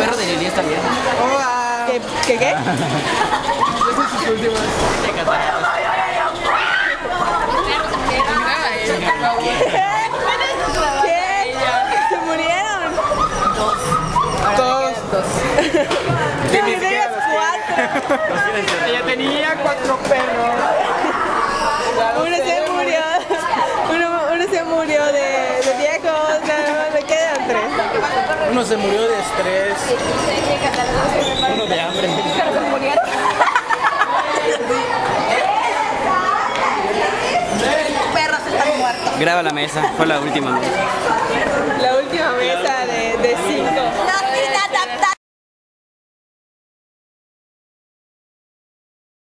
perro de Lili está bien. ¿Qué? ¿Qué? qué? ¿Qué? ¿Se murieron? Yo tenía cuatro. Ella tenía cuatro perros. Uno se murió. Uno, uno se murió de, de viejo, o sea, me quedan tres. Uno se murió de estrés. Uno de hambre. Perros están muertos. Graba la mesa, fue la última. La